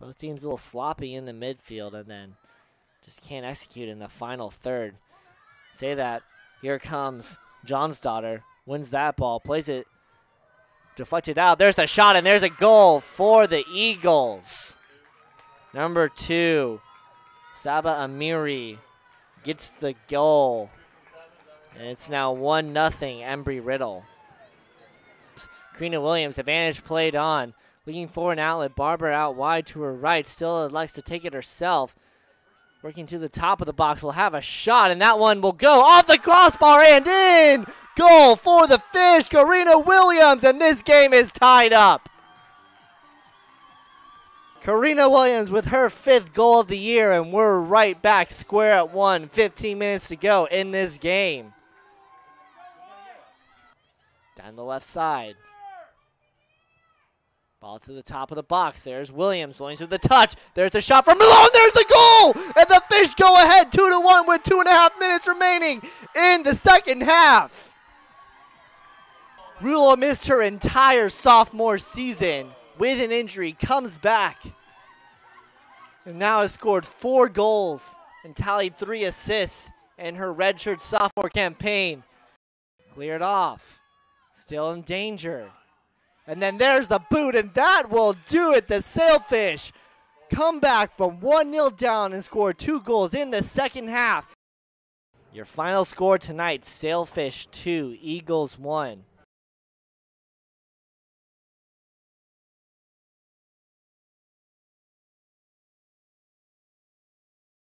Both teams a little sloppy in the midfield and then just can't execute in the final third. Say that. Here comes John's daughter. Wins that ball. Plays it. Deflected out. There's the shot, and there's a goal for the Eagles. Number two, Saba Amiri gets the goal. And it's now 1 0 Embry Riddle. Karina Williams, advantage played on. Looking for an outlet. Barber out wide to her right. Still likes to take it herself. Working to the top of the box. Will have a shot, and that one will go off the crossbar and in. Goal for the Fish, Karina Williams, and this game is tied up. Karina Williams with her fifth goal of the year, and we're right back square at one. 15 minutes to go in this game. Down the left side. Ball to the top of the box. There's Williams. Williams with the touch. There's the shot from Malone. There's the goal! And the Fish go ahead 2 to 1 with two and a half minutes remaining in the second half. Rulo missed her entire sophomore season with an injury, comes back, and now has scored four goals and tallied three assists in her redshirt sophomore campaign. Cleared off. Still in danger. And then there's the boot, and that will do it. The Sailfish come back from 1 0 down and score two goals in the second half. Your final score tonight Sailfish 2, Eagles 1.